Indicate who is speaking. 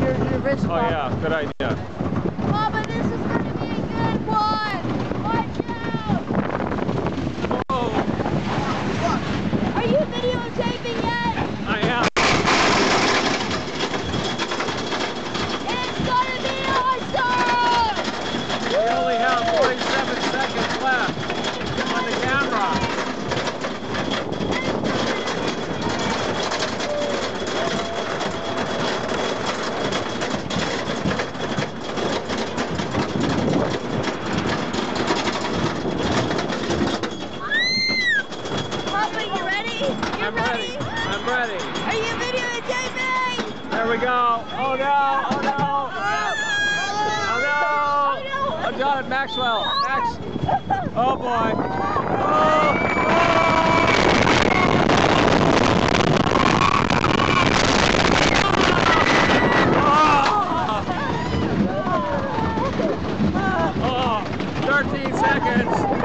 Speaker 1: your, your wrist.
Speaker 2: Oh yeah, good idea.
Speaker 3: I'm ready.
Speaker 2: ready? I'm ready.
Speaker 3: Are you videotaping?
Speaker 2: There we go. Oh no! Oh no! Oh no! Oh, John Maxwell. Max. Oh boy. Oh. Oh. Oh. 13 seconds.